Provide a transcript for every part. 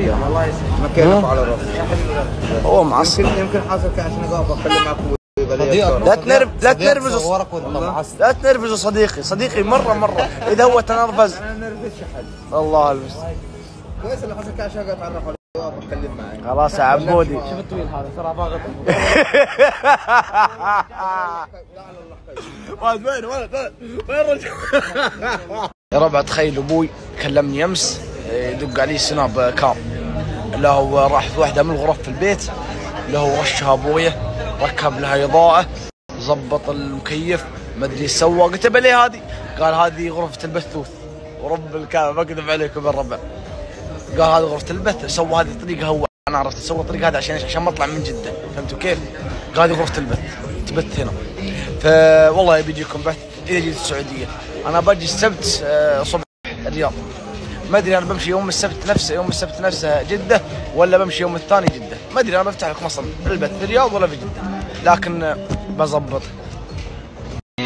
الله يسلمك على راسي هو معصب يمكن يمكن حصل كان عشان اقف اتكلم معك لا تنرف لا تنرفز لا تنرفز صديقي صديقي مره مره اذا هو تنرفز أنا نرفزش حد الله المستعان كويس اللي حصل كان عشان اتعرف اتكلم معك خلاص يا عبودي شوف الطويل هذا ترى باغط وين وين وين الرجل يا ربع تخيل أبوي كلمني امس يدق علي سناب كام. اللي هو راح في واحدة من الغرف في البيت. اللي هو رشها ابويا ركب لها إضاءة ظبط المكيف ما أدري إيش سوى قلت له ليه هذه؟ قال هذه غرفة البثوث. ورب الكعبة ما اكذب عليكم الربع قال هذه غرفة البث سوى هذه الطريقة هو. أنا عرفت سوى الطريقة هذه عشان؟ عشان ما أطلع من جدة. فهمتوا كيف؟ قال هذه غرفة البث تبث هنا. فوالله بيجيكم بث إذا جيت السعودية. أنا باجي السبت آه، صبح الرياض. ما أدري أنا بمشي يوم السبت نفسه يوم السبت نفسه جدة ولا بمشي يوم الثاني جدة. ما أدري أنا بفتح لكم أصلا البث في الرياض ولا في جدة. لكن بظبط.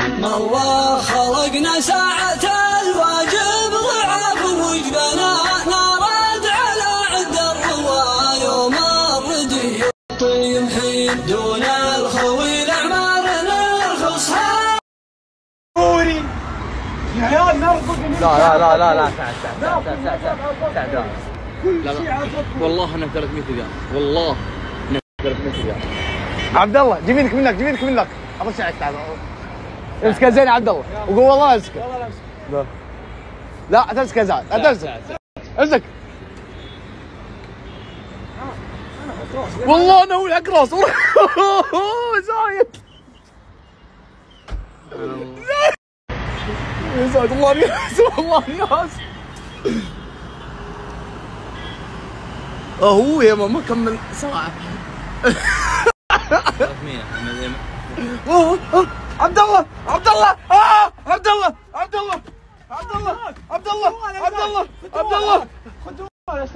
الله خلقنا ساعة الواجب ضعف وجبنا نرد على عد الروا يوم الردي طيب حين لا لا لا لا تعال تعال تعال تعال تعال لا. لا والله انك 300 ريال. والله انك 300 ريال. عبد الله جيب يدك منك جيب يدك منك. اطلع عليك تعال امسكها زين يا عبد الله وقول والله امسكها لا. لا زين لا تمسك امسك. والله ناوي اقراص زايد. زايد والله ناس والله ناس هو يا ماما كمل. ساعه 300 أنا زي ما أوه، أوه، عبد الله عبد الله. آه عبد الله عبد الله. عبد الله عبد الله عبد الله عبد الله.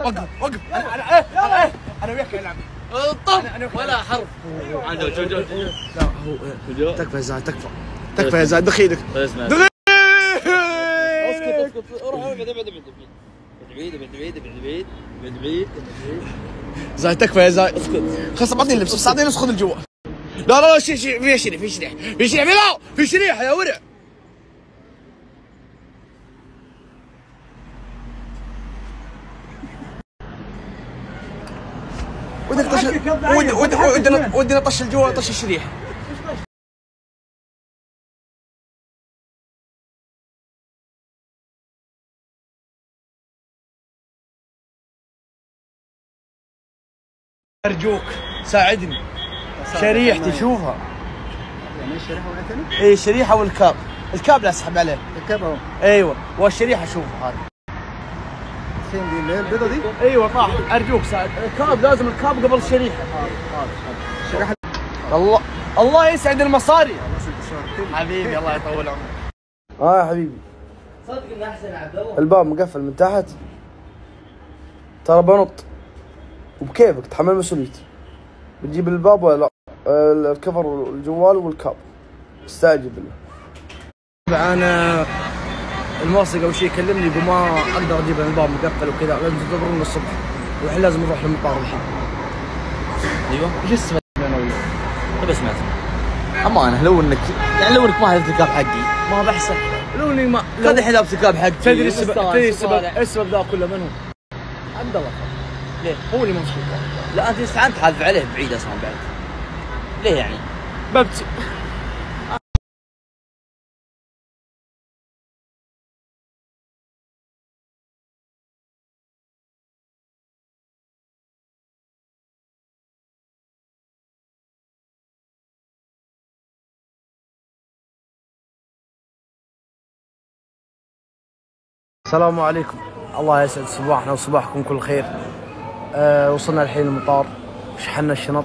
وقف وقف. أنا أنا أنا أنا وياك العب طب ولا حرف. هو تكفى يا زايد تكفى. تكفى يا زايد دخيلك اسمع دخيلك اسكت اسكت روح ابعد ابعد ابعد بعيد بعيد بعيد بعيد بعيد بعيد بعيد زايد تكفى يا زايد اسكت. خلاص بعطيني اللبس بس اعطيني خذ الجوال. لا لا لا شي شي في شريح في شريح في شريح في لا في شريح يا ورع. ودك طش ودي ودي ودي نطش الجوال طش الشريح أرجوك ساعدني. شريحتي شوفها. يعني الشريحه وقعتني اي الشريحه والكاب. الكاب لا أسحب عليه. الكاب أهو. أيوه والشريحة شوفها هذه. فين دي؟ اللي هي البيضة دي؟ أيوه طاح أرجوك ساعد. الكاب لازم الكاب قبل الشريحة. الشريحه الله الله يسعد المصاري. حبيبي الله يطول عمرك. آه يا حبيبي. صدق إنه أحسن يا عبد الله. الباب مقفل من تحت. ترى بنط. وبكيفك تحمل مسؤوليتي. بتجيب الباب ولا لا ال- الكفر والجوال والكاب. استعجل بالله. أنا الموصي قبل شيء يكلمني يقول ما أقدر أجيب الباب مقفل وكذا لازم تنتظرون الصبح. والحين لازم نروح للمطار الحين. أيوه. إيش استفدت أنا وياه؟ طيب اسمع. اسمع أمانة لو انك يعني لو إنك ما هذا الكاب حقي. ما بحسب لو إني ما خذ الحين لابس الكاب حقي. تدري السبب تدري السبب. السبب ذا كله من هو؟ عبد الله. ليه؟ هو اللي ممسك الكاب لا أنت استعنت حاذف عليه بعيد أصلا بعد. ليه يعني؟ ببكي السلام عليكم. الله يسعد صباحنا وصباحكم كل خير. أه وصلنا الحين المطار شحنا الشنط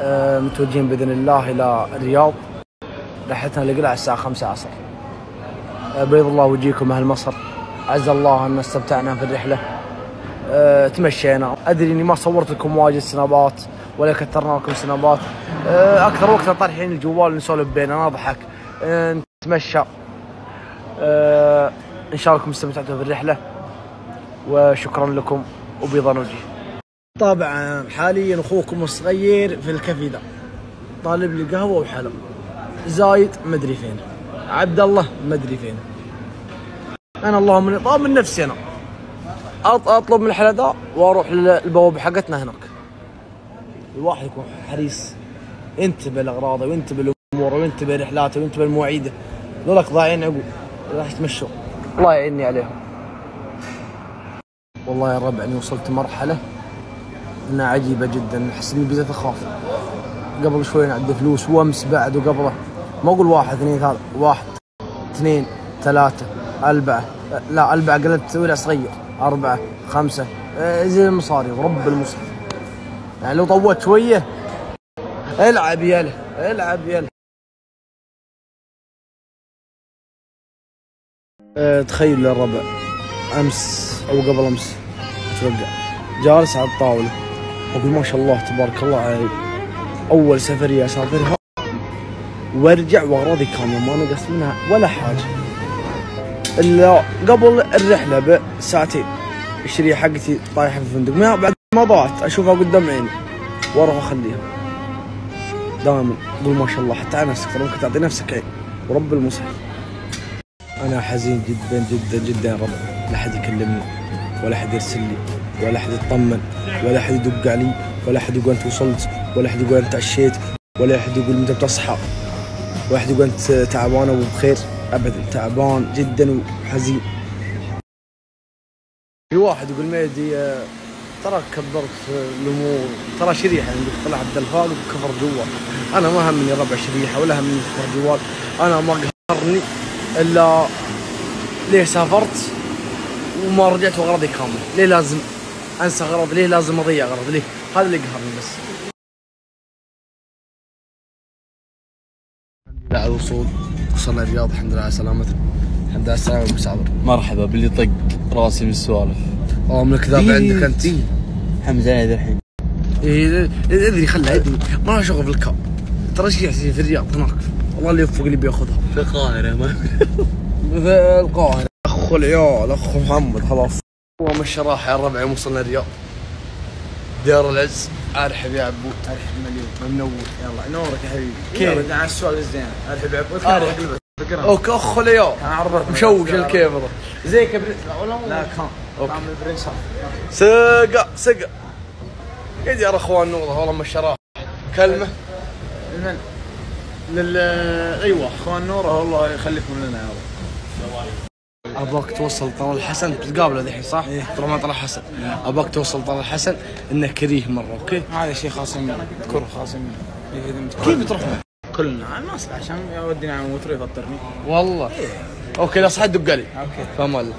أه متوجهين بإذن الله إلى الرياض. رحلتنا لقلع الساعة 5 عصر. أه بيض الله وجيكم أهل مصر. عز الله أن استمتعنا في الرحلة. أه تمشينا. أدري إني ما صورت لكم واجد سنابات ولا كثرنا لكم سنابات. أه أكثر وقت طارحين الجوال نسولف بيننا نضحك أه نتمشى. أه إن شاء الله أنكم استمتعتوا بالرحله وشكرا لكم وبيضان وجهي طبعا حاليا أخوكم الصغير في الكافي ذا طالب لي قهوة وحلا زايد مدري فين. عبد الله مدري فين. أنا اللهم إني طالب من نفسي أنا. أطلب من الحلا ذا وأروح للبوابة حقتنا هناك. الواحد يكون حريص. ينتبه لاغراضه وينتبه لاموره وينتبه لرحلاته وينتبه لمواعيده ذولك ضايعين عقول راح يتمشوا الله يعيني عليهم. والله يا ربع أني وصلت مرحلة إنها عجيبة جدا. أحس إني بديت أخاف. قبل شوي نعد فلوس وأمس بعد وقبله. ما أقول واحد اثنين ثلاثة. واحد اثنين ثلاثة أربعة. لا أربعة قلبت ولا صغير. أربعة خمسة. آه، زي المصاري ورب المصحف يعني لو طولت شوية العب يلا العب يلا. أه تخيل يا الربع أمس أو قبل أمس أتوقع. جالس على الطاولة. أقول ما شاء الله تبارك الله علي أول سفريه اسافرها وارجع واغراضي كاملة ما نقص منها ولا حاجة. إلا قبل الرحلة بساعتين الشريحه حقتي طايحة في الفندق. بعد ما ضاعت أشوفها قدام عيني. وأروح أخليها. دائما أقول ما شاء الله حتى على نفسك ترى ممكن تعطي نفسك عين. ورب المصحف. أنا حزين جدا جدا جدا يا رب. لا حد يكلمني ولا حد يرسل لي. ولا حد يطمن ولا حد يدق علي ولا حد يقول أنت وصلت ولا حد يقول أنت عشيت ولا حد يقول متى بتصحى. ولا حد يقول أنت تعبان وبخير ابدا. تعبان جدا وحزين. في واحد يقول ميدي آه، ترى كبرت الأمور. ترى شريحه عندك طلع عبد الفاق وكفر جوال أنا ما همني ربع شريحه ولا همني كفر جوال. أنا ما قهرني إلا ليه سافرت وما رجعت واغراضي كامله ليه لازم أنسى غرض ليه؟ لازم أضيع غرض ليه؟ هذا اللي قهرني بس. لا على الوصول. وصلنا الرياض الحمد لله على سلامتنا. الحمد لله على السلامة أبو سعبر مرحبا باللي طق راسي من السوالف. والله من الكذاب عندك أنت؟ حمد علي ذا الحين. إيه، ادري خلها ادري ما له شغل في الكاب ترى شيء في الرياض؟ هناك. والله اللي يوفق اللي بياخذها في القاهرة ما في القاهرة. أخو العيال أخو محمد خلاص. والله مش راح يا الربع وصلنا الرياض ديار العز أرحب يا عبود أرحب مليون. منور. يلا نورك يا حبيبي. كيف؟ على السؤال الزين. أرحب عبود أرحب. اوك أخو العيال مشوش الكاميرا. زي كبريت. لا كان. سقا سقا. يا أخوان نوره والله مش راح كلمة. لمن؟ لل أيوه أخوان نوره والله يخليكم لنا يا رب. أباك توصل طلال الحسن بتقابله الحين صح؟ إيه؟ ترى ما طلال الحسن أباك توصل طلال الحسن إنه كريه مرة أوكي؟ هذا شيء خاص مني كرة خاص مني إيه، مت- كيف بتروح كلنا. أنا ما أسمع عشان يوديني على الموتور يفطرني. والله. أوكي لا صحيح دق لي أوكي. فما الله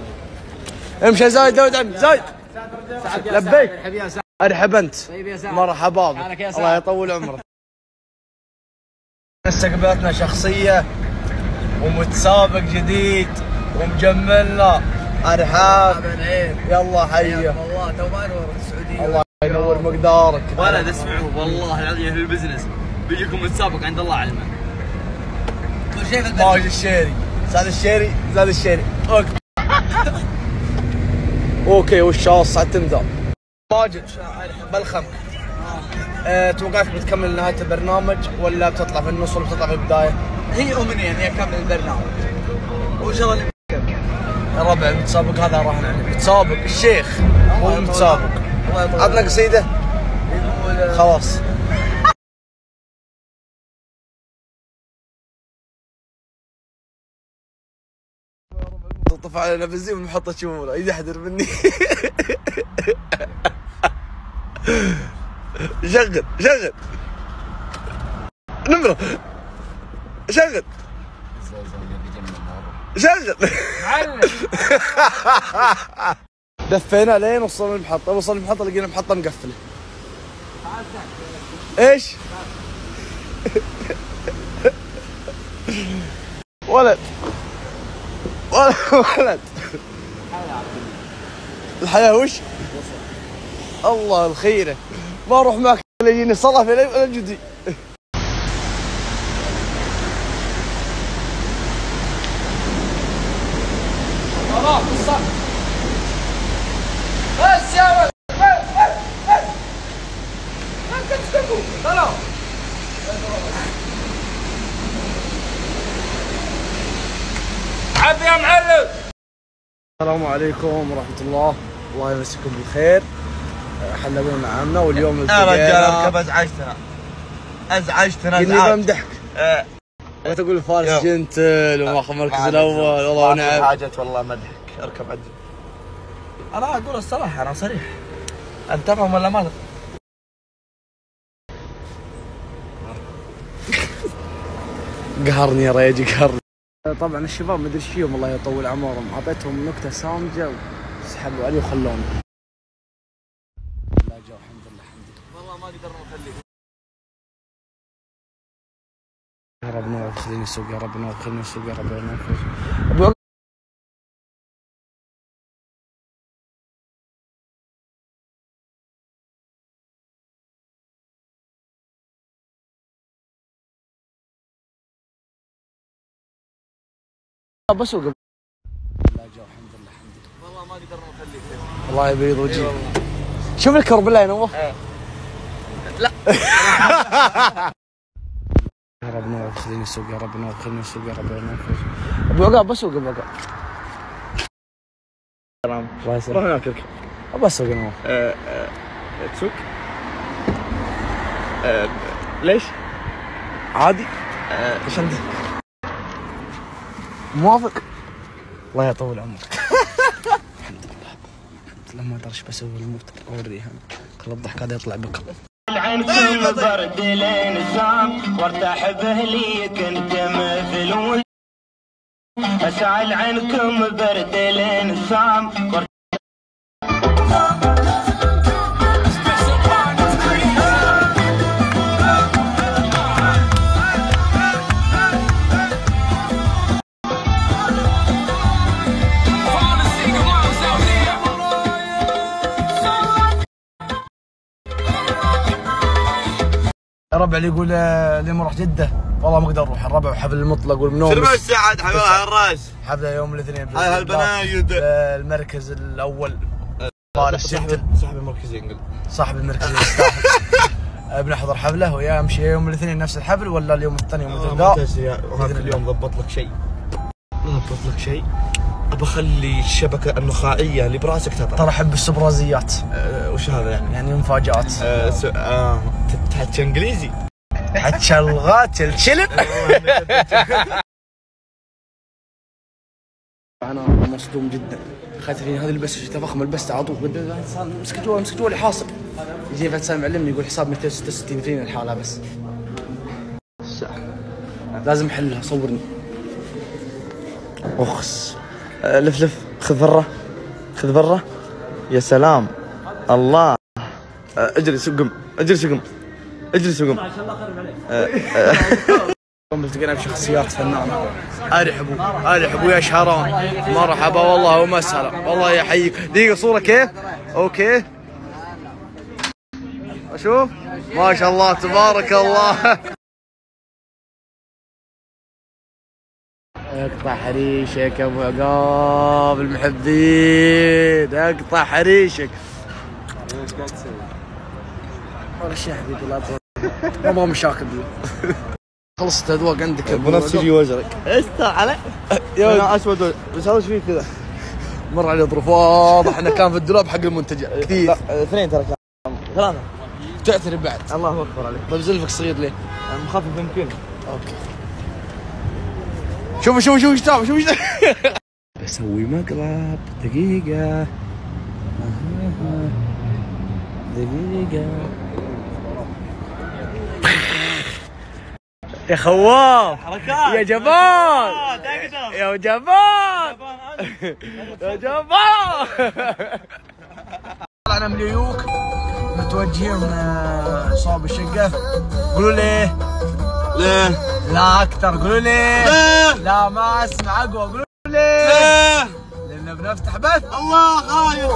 امشي يا زايد داود عمي. زايد. لبيك. أرحب أنت. طيب يا سعد مرحبا. الله يطول عمرك. استقبلتنا شخصية ومتسابق جديد. ومجملنا. أرحاب. يلا حي والله تو ما نور السعودية. الله ينور مقدارك. ولا تسمعوا والله العظيم أهل البزنس. بيجيكم متسابق عند الله علمه كل شيء في ماجد الشيري. زاد الشيري زاد الشيري. أوكي أوكي والشاص على التمثال ماجد بلخمك أه توقعك بتكمل نهاية البرنامج ولا بتطلع في النص ولا بتطلع في البداية؟ هي أمنية اني اكمل البرنامج. وإن شاء الله يا ربع المتسابق هذا راح نعلم. متسابق الشيخ هو المتسابق عطنا قصيدة. يقول خلاص. طفى علينا بنزين ونحطه شموله يدحدر مني. شغل شغل. نمرة. شغل. شغل دفينا لين وصلنا المحطة. وصلنا المحطة لقينا المحطة مقفلة. إيش؟ ولد. ولد الحياة وش؟ الله الخيرة ما أروح معك يجيني صلاة في ولا جدي بس يا ولد عبي يا معلم السلام عليكم ورحمة الله. الله يمسكم بالخير. حلقونا عامنا واليوم يا رجال اركب أزعجتنا. أزعجتنا قلني بمدحك آه، ما تقول فارس. جنتل وماخذ المركز الأول. والله ونعم حاجة والله مدحك أركب عدل. أنا أقول الصراحة أنا صريح. أنت تفهم ولا ما قهرني يا ريجي قهرني. طبعا الشباب ما أدري إيش فيهم الله يطول عمرهم. أعطيتهم نكتة سامجه وسحبوا علي وخلوني لا جو الحمد لله الحمد لله. والله ما قدرنا نخليك يا رب خليني السوق يا رب خليني السوق يا رب بسوق لا جو الحمد لله الحمد لله. والله ما قدرنا نخليك الله يبيض وجهي شوف الكرب بالله يا نوف لا. يا رب نور خليني السوق يا رب نور خليني السوق يا رب نور أبو عقاب بسوق ابو عقاب الله يسلمك. روح هناك اركب ابى اسوق أنا. تسوق؟ ليش؟ عادي. إيش عندك؟ موافق؟ الله يطول عمرك. الحمد لله. الحمد لله ما أدري إيش بسوي الموت أوريها. خل الضحك هذا يطلع بكره عنكم برد الإنسان وارتاح بهلي كنت مثل أسأل عنكم برد الإنسان الربع اللي يقول آه، ما أروح جدة. والله ما أقدر أروح. الربع حفل المطلق والمنوم السعد حبيبي على الراس. حفلة يوم الاثنين. هاي آه، المركز الأول. صاحب صاحب المركزين قل صاحب المركز يستاهل. آه، بنحضر حفلة ويا أمشي يوم الاثنين نفس الحفل ولا اليوم الثاني يوم الثلاثاء ممتاز يا وهذا اليوم ضبط لك شيء. ضبط لك شيء. ابى أخلي الشبكة النخاعية اللي براسك تطلع ترى أحب السبرازيات أه وش هذا يعني؟ يعني مفاجآت. أه. آه تتحكي إنجليزي. حتى الغات الشلب أنا مصدوم جدا. فيني هذه البس شتاء فخمة لبسته على طول. قلت له انسان مسك جوا مسك جوا اللي حاصل يجي انسان معلمني يقول حساب 266 فيني الحالة بس. لازم أحلها صورني. أخس. أه لف لف. خذ برا. خذ برا. يا سلام. الله. أه أجري سقم. أجري سقم. اجري سقم اليوم التقينا بشخصيات فنانه ارحبوا ارحبوا يا شهران مرحبا والله ومسهلا والله يحييك دقيقة صورة كيف؟ أوكي. أشوف؟ ما شاء الله تبارك الله. أقطع حريشك أبو عقاب المحبين أقطع حريشك. ولا شيء حبيبي لا ما مشاكل خلصت اذواق عندك عقاب. وازرق استر علي؟ يا أنا أسود. بس هذا إيش فيه كذا؟ مر علي ظروف واضح إنه كان في الدولاب حق المنتجع. كثير. اثنين ترى كان. ثلاثة. تعترف بعد. الله أكبر عليك. طيب زلفك صغير ليه؟ مخفف يمكن. أوكي. شوف شوف شوف إيش تعمل شوف إيش تعمل. بسوي مقلب. دقيقة. دقيقة. يا خواف حركات يا جبان يا جبان يا جبان طلعنا من اليوك متوجهين آه، صوب الشقة. قولوا ليه ليه؟ لا أكثر قولوا ليه ليه؟ لا ما أسمع أقوى قولوا ليه ليه؟ لأن بنفتح بث. الله خايف.